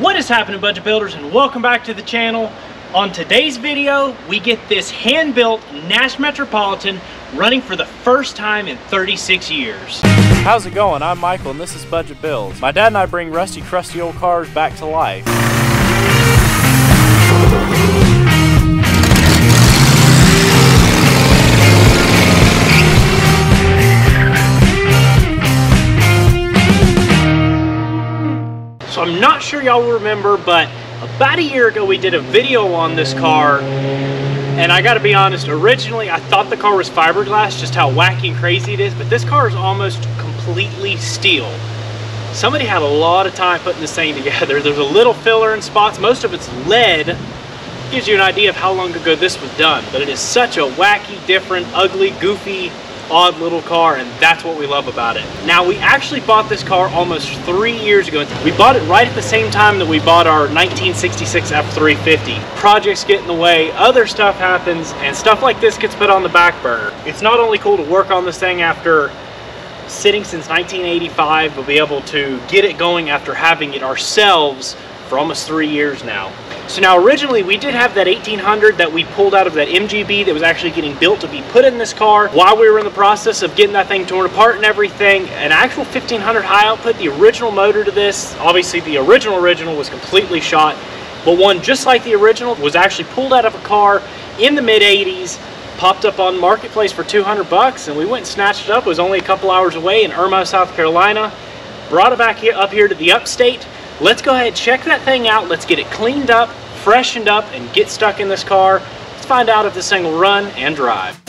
What is happening budget builders and welcome back to the channel. On today's video, we get this hand-built Nash Metropolitan running for the first time in 36 years. How's it going? I'm Michael and this is Budget Buildz. My dad and I bring rusty, crusty old cars back to life. I'm not sure y'all will remember, but about a year ago we did a video on this car and I gotta be honest, originally I thought the car was fiberglass, just how wacky and crazy it is, but this car is almost completely steel. Somebody had a lot of time putting this thing together. There's a little filler in spots, most of it's lead. Gives you an idea of how long ago this was done, but it is such a wacky, different, ugly, goofy, odd little car and that's what we love about it. Now we actually bought this car almost three years ago. We bought it right at the same time that we bought our 1966 F350. Projects get in the way, other stuff happens and stuff like this gets put on the back burner. It's not only cool to work on this thing after sitting since 1985 but be able to get it going after having it ourselves for almost three years now. So now originally we did have that 1800 that we pulled out of that MGB that was actually getting built to be put in this car while we were in the process of getting that thing torn apart and everything. An actual 1500 high output, the original motor to this, obviously the original original was completely shot, but one just like the original was actually pulled out of a car in the mid 80s popped up on marketplace for 200 bucks and we went and snatched it up it was only a couple hours away in irmo south carolina brought it back here up here to the upstate let's go ahead and check that thing out. Let's get it cleaned up freshened up and get stuck in this car. Let's find out if this thing will run and drive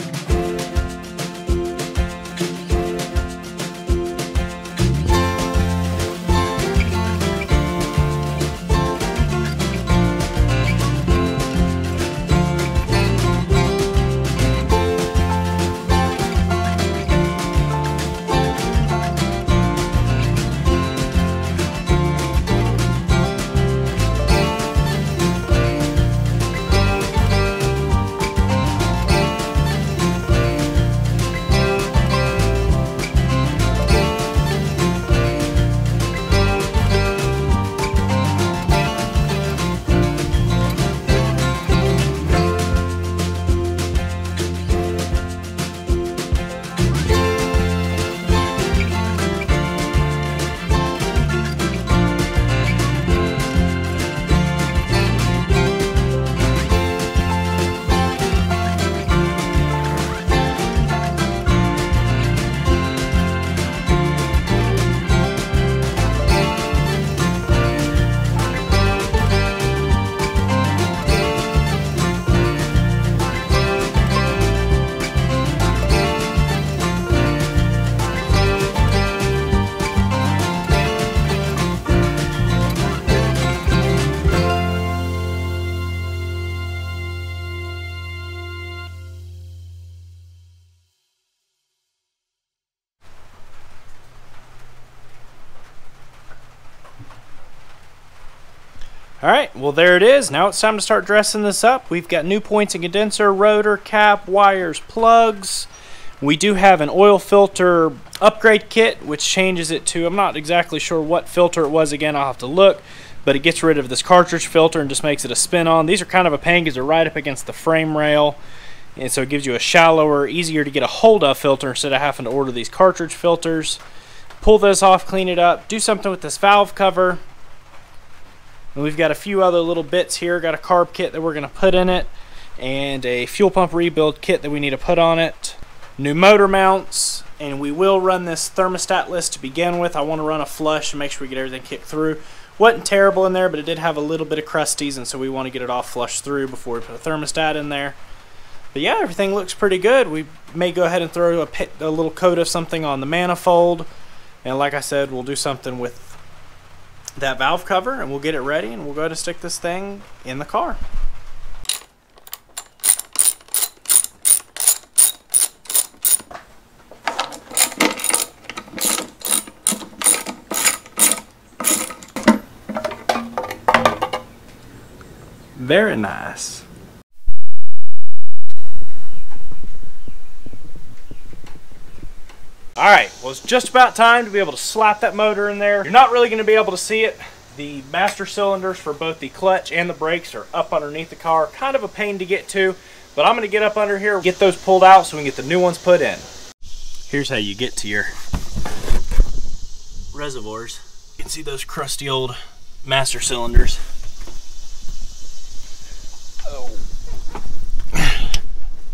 well there it is. Now it's time to start dressing this up. We've got new points and condenser, rotor, cap, wires, plugs. We do have an oil filter upgrade kit, which changes it to, I'm not exactly sure what filter it was again, I'll have to look, but it gets rid of this cartridge filter and just makes it a spin-on. These are kind of a pain because they're right up against the frame rail, and so it gives you a shallower, easier to get a hold of filter instead of having to order these cartridge filters. Pull this off, clean it up, do something with this valve cover, and we've got a few other little bits here. Got a carb kit that we're going to put in it and a fuel pump rebuild kit that we need to put on it. New motor mounts and we will run this thermostat list to begin with. I want to run a flush and make sure we get everything kicked through. Wasn't terrible in there, but it did have a little bit of crusties and so we want to get it all flushed through before we put a thermostat in there. But yeah, everything looks pretty good. We may go ahead and throw a, pit, a little coat of something on the manifold. And like I said, we'll do something with that valve cover and we'll get it ready and we'll go to stick this thing in the car. Very nice. All right, well, it's just about time to be able to slap that motor in there. You're not really gonna be able to see it The master cylinders for both the clutch and the brakes are up underneath the car. Kind of a pain to get to, but I'm going to get up under here, get those pulled out so we can get the new ones put in. Here's how you get to your reservoirs. You can see those crusty old master cylinders. Oh.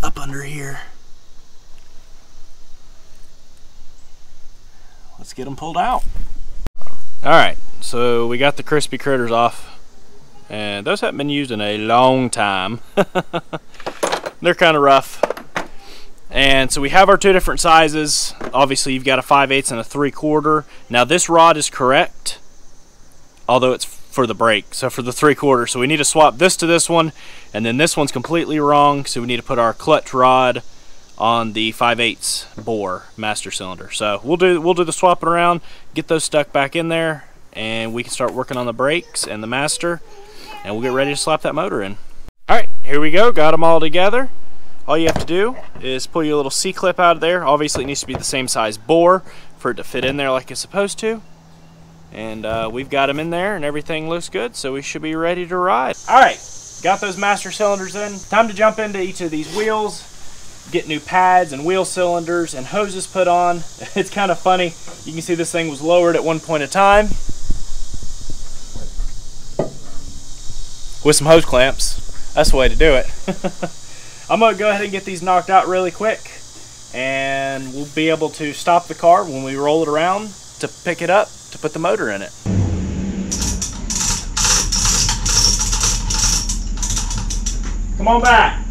Up under here. Get them pulled out. All right, so we got the crispy critters off and those haven't been used in a long time. They're kind of rough. And so we have our two different sizes. Obviously you've got a 5 8 and a 3 quarter. Now this rod is correct, although it's for the brake, so for the 3 quarter. So we need to swap this to this one, and then this one's completely wrong, so we need to put our clutch rod on the 5 8 bore master cylinder. So we'll do we'll do the swapping around, get those stuck back in there, and we can start working on the brakes and the master, and we'll get ready to slap that motor in. All right, here we go. Got them all together. All you have to do is pull your little C-clip out of there. Obviously, it needs to be the same size bore for it to fit in there like it's supposed to. And uh, we've got them in there and everything looks good, so we should be ready to ride. All right, got those master cylinders in. Time to jump into each of these wheels get new pads and wheel cylinders and hoses put on. It's kind of funny. You can see this thing was lowered at one point in time with some hose clamps. That's the way to do it. I'm going to go ahead and get these knocked out really quick and we'll be able to stop the car when we roll it around to pick it up to put the motor in it. Come on back.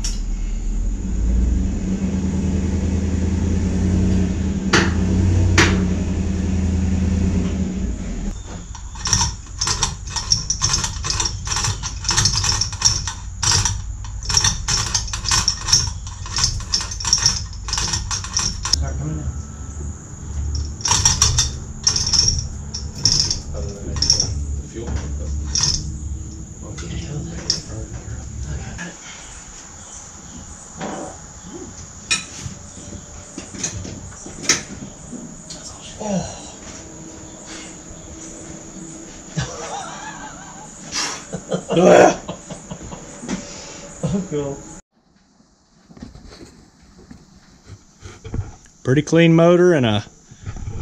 Pretty clean motor and a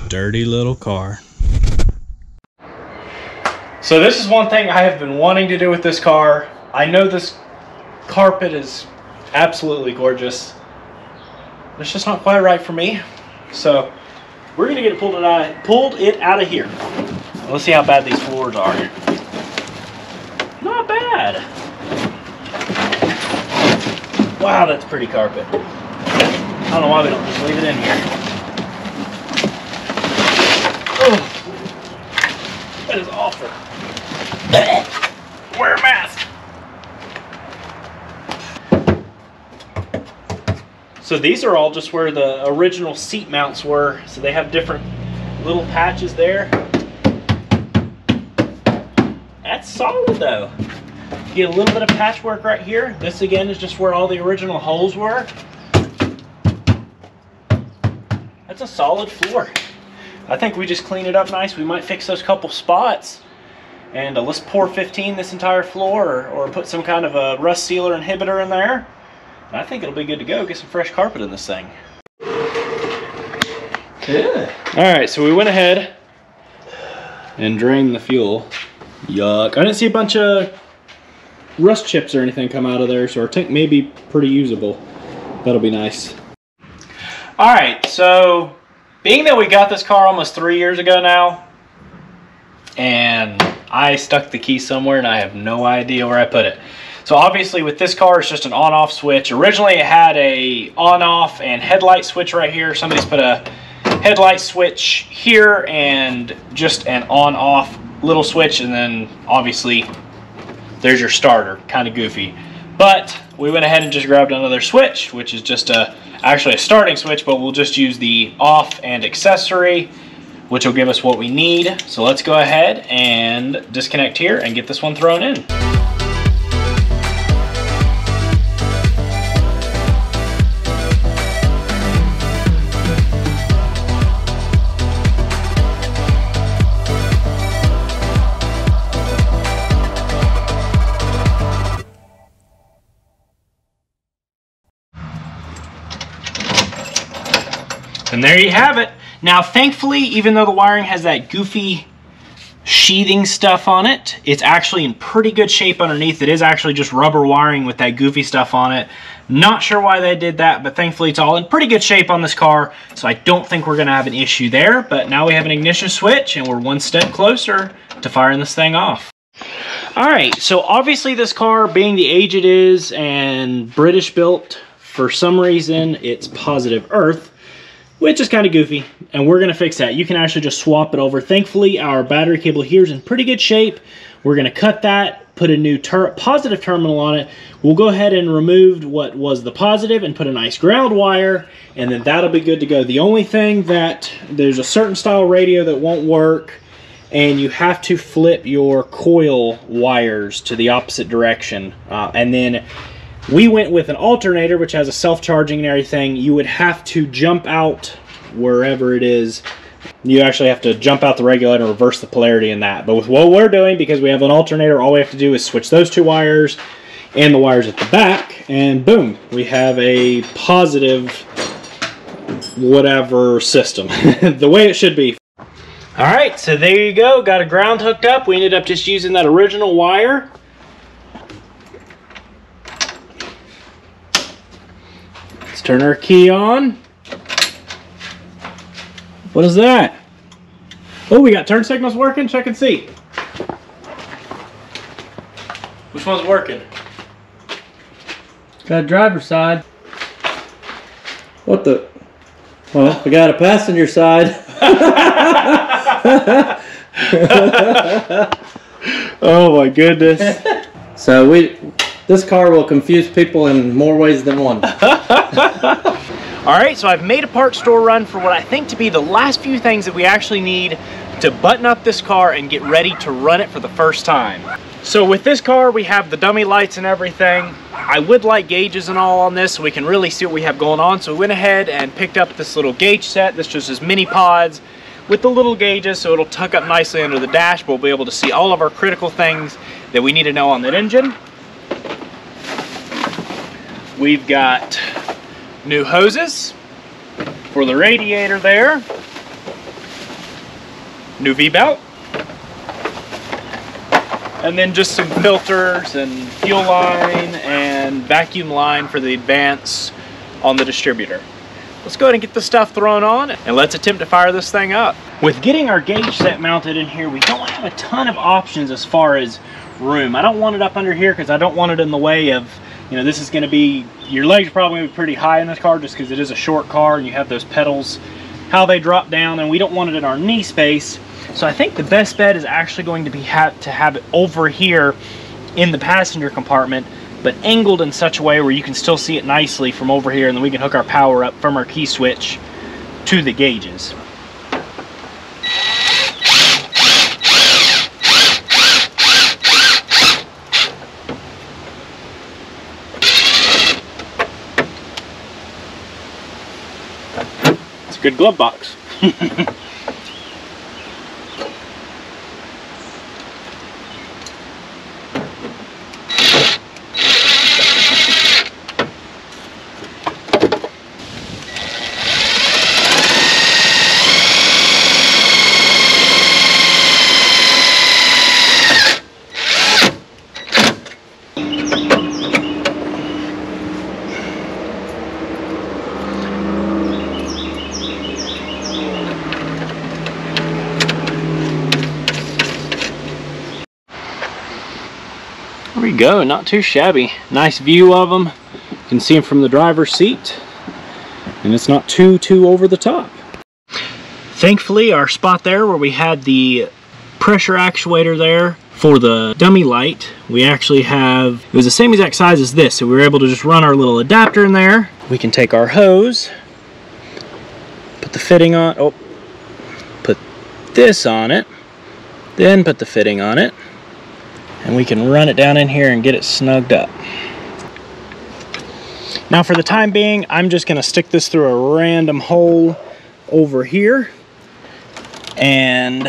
dirty little car. So this is one thing I have been wanting to do with this car. I know this carpet is absolutely gorgeous. It's just not quite right for me. So we're gonna get it pulled it out, pulled it out of here. Let's see how bad these floors are. Not bad. Wow, that's pretty carpet. I don't know why we don't just leave it in here. Oh, that is awful. Wear a mask. So these are all just where the original seat mounts were. So they have different little patches there. That's solid though. Get a little bit of patchwork right here. This again is just where all the original holes were. That's a solid floor. I think we just clean it up nice. We might fix those couple spots. And uh, let's POR-15 this entire floor or, or put some kind of a rust sealer inhibitor in there. I think it'll be good to go. Get some fresh carpet in this thing. Yeah. All right, so we went ahead and drained the fuel. Yuck. I didn't see a bunch of rust chips or anything come out of there, so our tank may be pretty usable. That'll be nice. All right, so being that we got this car almost three years ago now, and I stuck the key somewhere and I have no idea where I put it. So obviously with this car, it's just an on-off switch. Originally it had a on-off and headlight switch right here. Somebody's put a headlight switch here and just an on-off little switch. And then obviously there's your starter, kind of goofy. But we went ahead and just grabbed another switch, which is just a actually a starting switch, but we'll just use the off and accessory, which will give us what we need. So let's go ahead and disconnect here and get this one thrown in. There you have it. Now, thankfully, even though the wiring has that goofy sheathing stuff on it, it's actually in pretty good shape underneath. It is actually just rubber wiring with that goofy stuff on it. Not sure why they did that, but thankfully it's all in pretty good shape on this car, so I don't think we're gonna have an issue there, but now we have an ignition switch and we're one step closer to firing this thing off. All right, so obviously this car, being the age it is and British built, for some reason it's positive earth, which is kind of goofy, and we're gonna fix that. You can actually just swap it over. Thankfully, our battery cable here is in pretty good shape. We're gonna cut that, put a new ter positive terminal on it. We'll go ahead and remove what was the positive and put a nice ground wire, and then that'll be good to go. The only thing that, there's a certain style radio that won't work, and you have to flip your coil wires to the opposite direction. Uh, and then we went with an alternator, which has a self-charging and everything. You would have to jump out wherever it is. You actually have to jump out the regulator and reverse the polarity in that. But with what we're doing, because we have an alternator, all we have to do is switch those two wires and the wires at the back, and boom, we have a positive whatever system. the way it should be. All right, so there you go. Got a ground hooked up. We ended up just using that original wire. Turn our key on. What is that? Oh, we got turn signals working. Check and see. Which one's working? Got a driver's side. What the? Well, we got a passenger side. Oh my goodness. So we, this car will confuse people in more ways than one. All right, so I've made a part store run for what I think to be the last few things that we actually need to button up this car and get ready to run it for the first time. So with this car, we have the dummy lights and everything. I would like gauges and all on this so we can really see what we have going on. So we went ahead and picked up this little gauge set. This just is mini pods with the little gauges so it'll tuck up nicely under the dash. We'll be able to see all of our critical things that we need to know on that engine. We've got new hoses for the radiator there. New V-belt. And then just some filters and fuel line and vacuum line for the advance on the distributor. Let's go ahead and get the stuff thrown on and let's attempt to fire this thing up. With getting our gauge set mounted in here, we don't have a ton of options as far as room. I don't want it up under here because I don't want it in the way of, you know, this is going to be, your legs are probably going to be pretty high in this car just because it is a short car and you have those pedals, how they drop down and we don't want it in our knee space. So I think the best bet is actually going to be have to have it over here in the passenger compartment but angled in such a way where you can still see it nicely from over here and then we can hook our power up from our key switch to the gauges. Good glove box. Go, not too shabby. Nice view of them. You can see them from the driver's seat. And it's not too, too over the top. Thankfully, our spot there where we had the pressure actuator there for the dummy light, we actually have, it was the same exact size as this, so we were able to just run our little adapter in there. We can take our hose, put the fitting on, oh, put this on it, then put the fitting on it, and we can run it down in here and get it snugged up. Now for the time being, I'm just gonna stick this through a random hole over here. And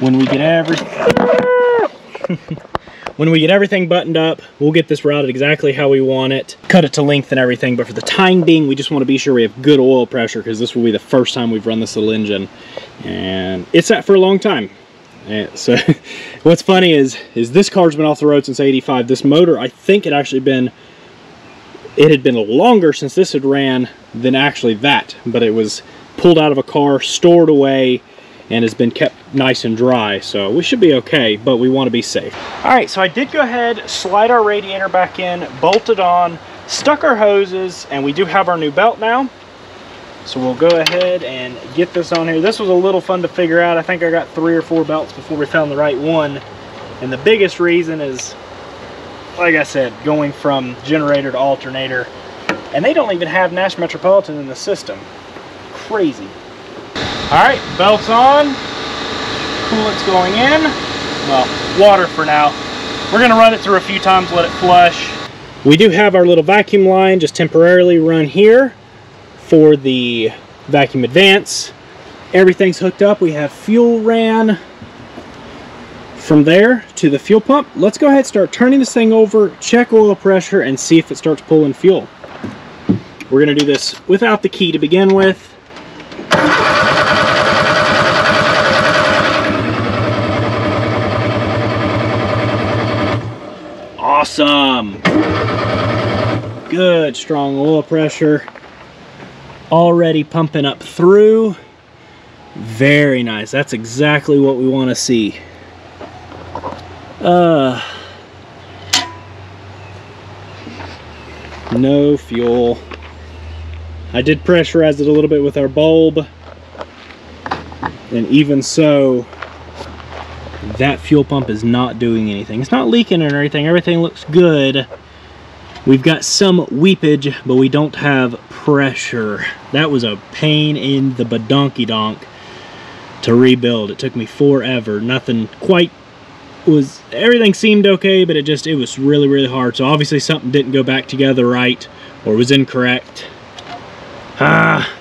when we get every when we get everything buttoned up, we'll get this routed exactly how we want it, cut it to length and everything. But for the time being, we just want to be sure we have good oil pressure because this will be the first time we've run this little engine. And it's sat for a long time. And so what's funny is, is this car's been off the road since 85. This motor, I think it actually been, it had been longer since this had ran than actually that. But it was pulled out of a car, stored away, and has been kept nice and dry. So we should be okay, but we want to be safe. All right, so I did go ahead, slide our radiator back in, bolted on, stuck our hoses, and we do have our new belt now. So we'll go ahead and get this on here. This was a little fun to figure out. I think I got three or four belts before we found the right one. And the biggest reason is, like I said, going from generator to alternator. And they don't even have Nash Metropolitan in the system. Crazy. All right, belts on. Coolant's going in. Well, water for now. We're gonna run it through a few times, let it flush. We do have our little vacuum line just temporarily run here for the vacuum advance. Everything's hooked up. We have fuel ran from there to the fuel pump. Let's go ahead and start turning this thing over, check oil pressure, and see if it starts pulling fuel. We're gonna do this without the key to begin with. Awesome. Good, strong oil pressure. Already pumping up through. Very nice. That's exactly what we want to see. Uh, no fuel. I did pressurize it a little bit with our bulb. And even so, that fuel pump is not doing anything. It's not leaking or anything. Everything looks good. We've got some weepage, but we don't have pressure. That was a pain in the badonky donk to rebuild. It took me forever. Nothing quite was, everything seemed okay, but it just, it was really, really hard. So obviously something didn't go back together right or was incorrect. Ah.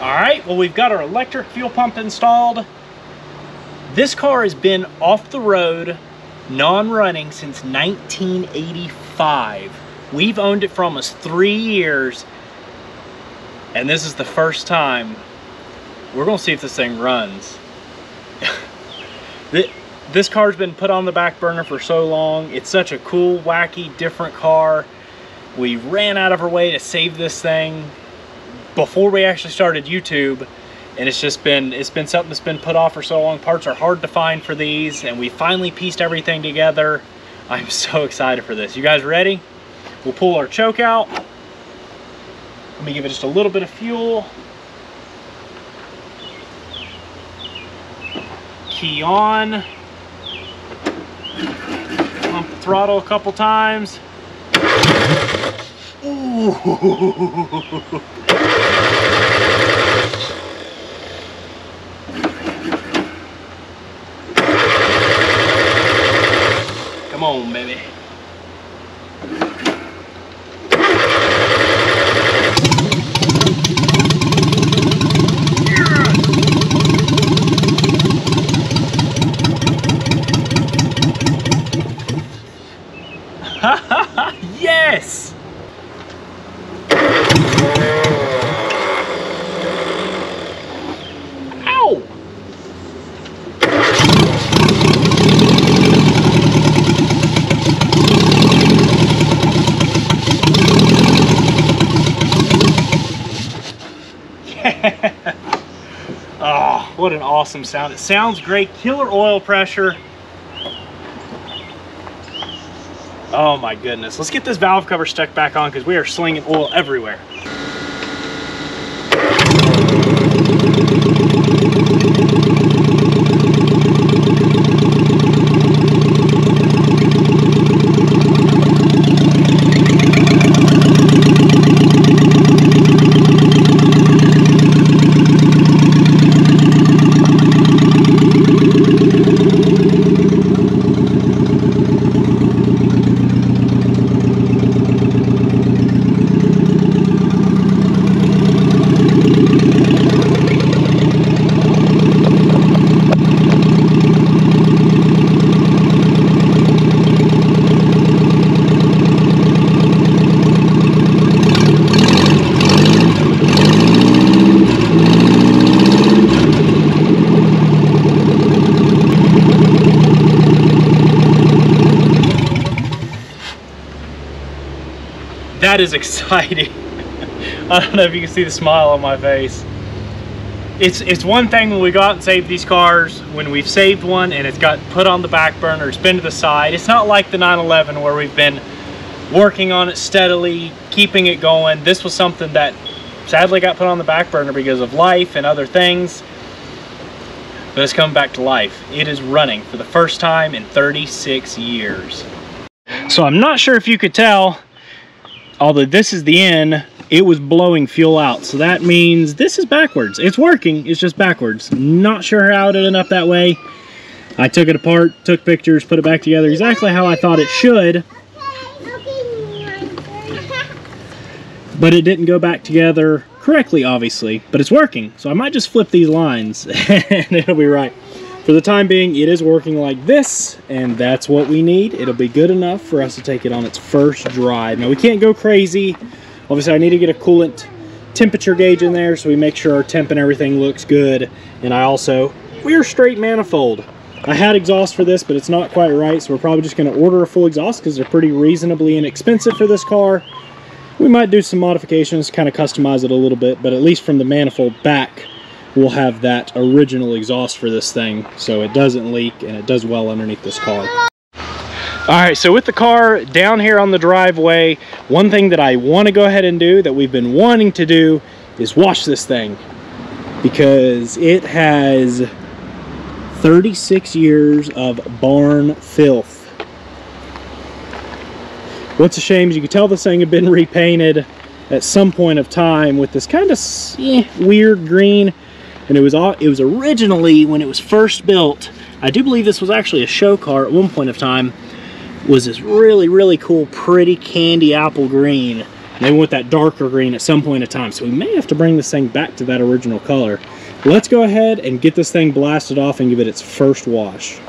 All right, well, we've got our electric fuel pump installed. This car has been off the road, non-running since 1985. We've owned it for almost three years, and this is the first time. We're gonna see if this thing runs. this car's been put on the back burner for so long. It's such a cool, wacky, different car. We ran out of our way to save this thing before we actually started YouTube and it's just been it's been something that's been put off for so long parts are hard to find for these and we finally pieced everything together i'm so excited for this you guys ready we'll pull our choke out. Let me give it just a little bit of fuel. Key on. Pump the throttle a couple times. Ooh. awesome sound. It sounds great. Killer oil pressure. Oh my goodness. Let's get this valve cover stuck back on because we are slinging oil everywhere. That is exciting. I don't know if you can see the smile on my face. It's, it's one thing when we go out and save these cars, when we've saved one and it's got put on the back burner, it's been to the side. It's not like the 911 where we've been working on it steadily, keeping it going. This was something that sadly got put on the back burner because of life and other things. But it's coming back to life. It is running for the first time in 36 years. So I'm not sure if you could tell, although this is the end, it was blowing fuel out. So that means this is backwards. It's working, it's just backwards. Not sure how it ended up that way. I took it apart, took pictures, put it back together exactly how I thought it should. But it didn't go back together correctly, obviously. But it's working. So I might just flip these lines and it'll be right. For the time being, it is working like this, and that's what we need. It'll be good enough for us to take it on its first drive. Now, we can't go crazy. Obviously, I need to get a coolant temperature gauge in there so we make sure our temp and everything looks good. And I also, we're straight manifold. I had exhaust for this, but it's not quite right, so we're probably just going to order a full exhaust because they're pretty reasonably inexpensive for this car. We might do some modifications, kind of customize it a little bit, but at least from the manifold back, we'll have that original exhaust for this thing so it doesn't leak and it does well underneath this car. All right, so with the car down here on the driveway, one thing that I want to go ahead and do that we've been wanting to do is wash this thing because it has 36 years of barn filth. What's a shame is you can tell this thing had been repainted at some point of time with this kind of eh, weird green and it was all it was originally when it was first built i do believe this was actually a show car at one point of time was this really really cool pretty candy apple green. And they went that darker green at some point of time so we may have to bring this thing back to that original color. Let's go ahead and get this thing blasted off and give it its first wash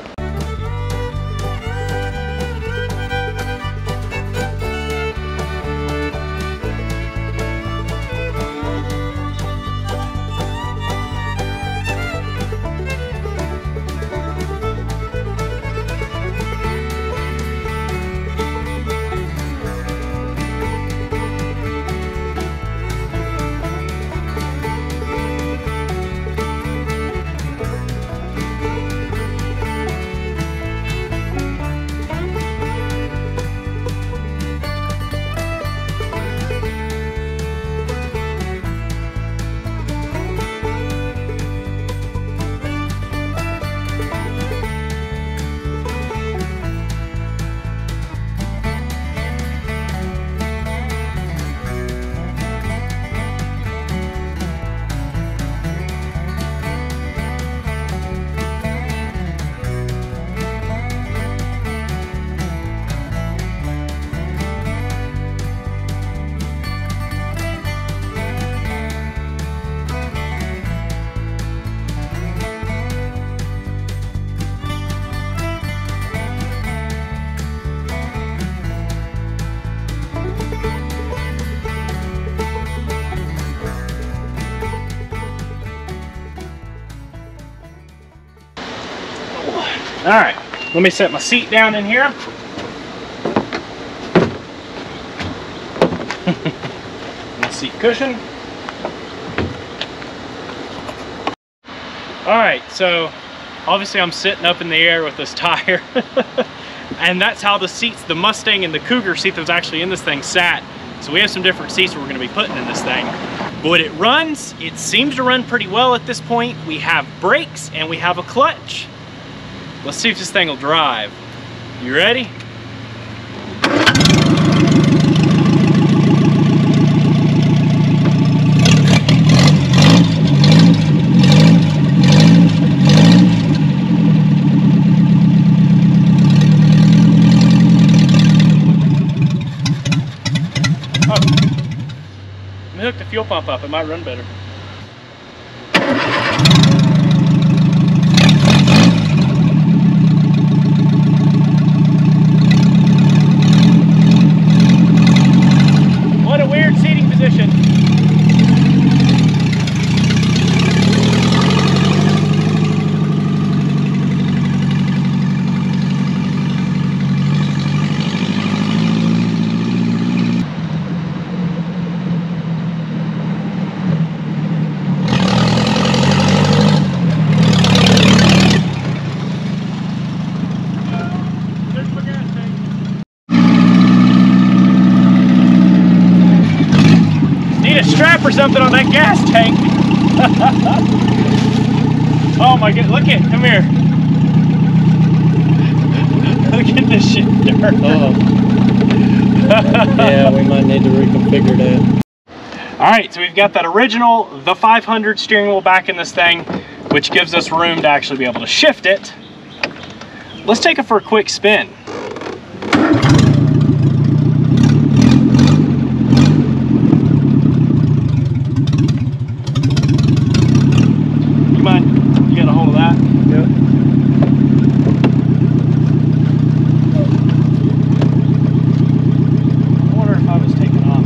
let me set my seat down in here. my seat cushion. All right, so obviously I'm sitting up in the air with this tire. and that's how the seats, the Mustang and the Cougar seat that was actually in this thing sat. So we have some different seats we're gonna be putting in this thing. But it runs, it seems to run pretty well at this point. We have brakes and we have a clutch. Let's see if this thing will drive. You ready? Oh. Let me hook the fuel pump up, it might run better. What a weird seating position. strap or something on that gas tank. oh my god, look at, come here. look at this shit dirt. Oh. yeah, we might need to reconfigure that. All right, so we've got that original, the 500 steering wheel back in this thing, which gives us room to actually be able to shift it. Let's take it for a quick spin. You mind, you got a hold of that? Yep. I wonder if I was taken off.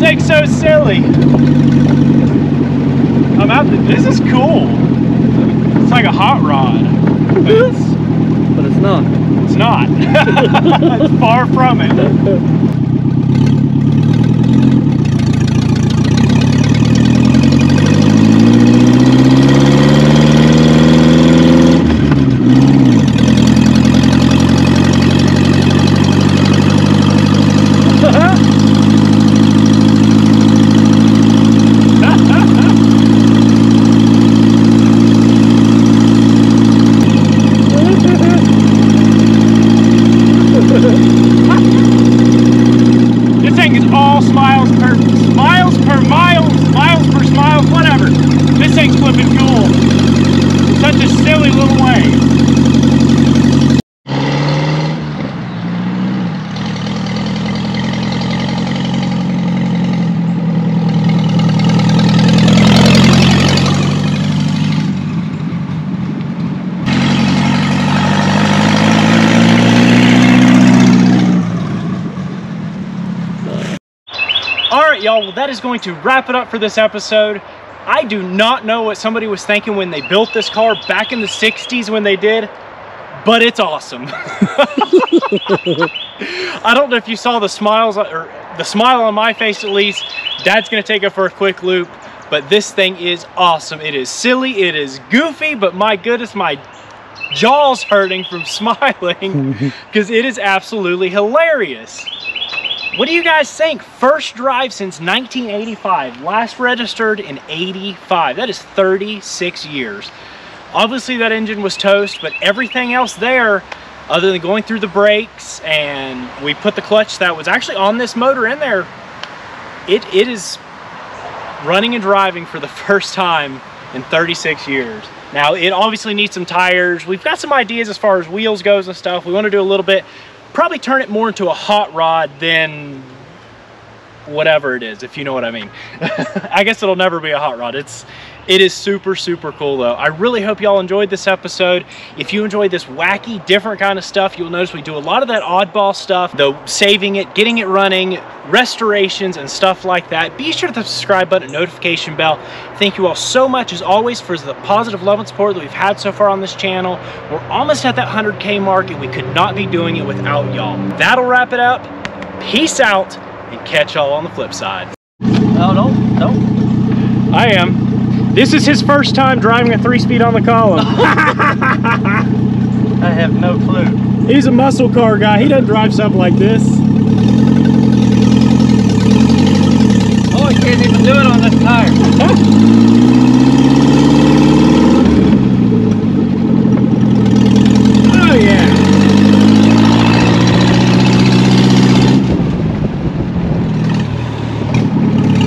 Thing's so silly. I'm out. The, this is cool. It's like a hot rod. But it's, But it's not. it's not. it's far from it. This thing is all smiles per miles per miles, miles per smiles, whatever. This thing's flipping cool. Such a silly little way. All right, y'all. Well, that is going to wrap it up for this episode. I do not know what somebody was thinking when they built this car back in the 60s when they did, but it's awesome. I don't know if you saw the smiles or the smile on my face at least. Dad's going to take it for a quick loop, but this thing is awesome. It is silly, it is goofy, but my goodness, my jaw's hurting from smiling because it is absolutely hilarious. What do you guys think? First drive since 1985, last registered in 85. That is 36 years. Obviously that engine was toast, but everything else there, other than going through the brakes and we put the clutch that was actually on this motor in there, it, it is running and driving for the first time in 36 years. Now it obviously needs some tires. We've got some ideas as far as wheels goes and stuff. We want to do a little bit, probably turn it more into a hot rod than whatever it is, if you know what I mean. I guess it'll never be a hot rod. It's it is super super cool though. I really hope y'all enjoyed this episode. If you enjoyed this wacky, different kind of stuff, you'll notice we do a lot of that oddball stuff, the saving it, getting it running, restorations and stuff like that. Be sure to the subscribe button, notification bell. Thank you all so much as always for the positive love and support that we've had so far on this channel. We're almost at that 100k mark and we could not be doing it without y'all. That'll wrap it up. Peace out and catch y'all on the flip side. Oh, no, don't. I am. This is his first time driving a three-speed on the column. I have no clue. He's a muscle car guy. He doesn't drive something like this. Oh, he can't even do it on this tire. Oh yeah.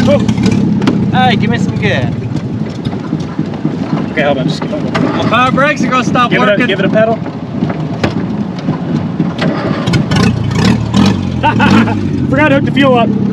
Oh, Hey, give me some gas. Okay, hold on. Just My power uh, brakes are gonna stop give it, a, give it a pedal. Forgot to hook the fuel up.